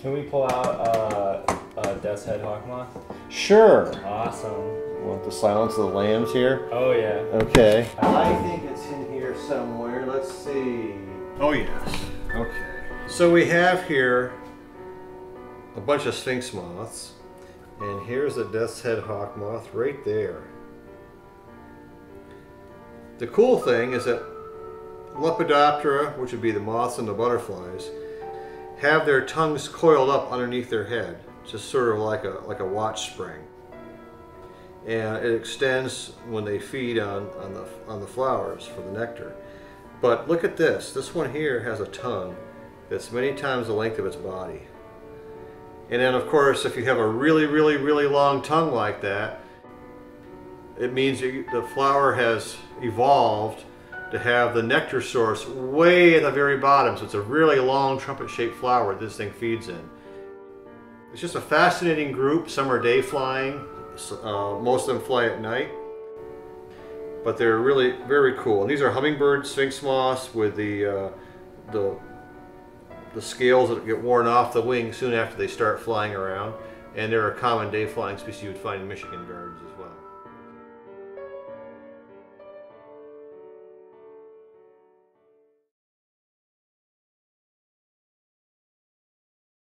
Can we pull out uh, a death's head hawk moth? Sure. Awesome. Want the silence of the lambs here? Oh yeah. Okay. I think it's in here somewhere. Let's see. Oh yes. Okay. So we have here a bunch of sphinx moths, and here's a death's head hawk moth right there. The cool thing is that Lepidoptera, which would be the moths and the butterflies, have their tongues coiled up underneath their head, just sort of like a like a watch spring and it extends when they feed on, on, the, on the flowers for the nectar. But look at this. This one here has a tongue that's many times the length of its body. And then of course, if you have a really, really, really long tongue like that, it means the flower has evolved to have the nectar source way at the very bottom. So it's a really long trumpet-shaped flower this thing feeds in. It's just a fascinating group. Some are day flying, uh, most of them fly at night, but they're really very cool. And these are hummingbird sphinx moths with the uh, the the scales that get worn off the wings soon after they start flying around. And they're a common day flying species you would find in Michigan gardens as well.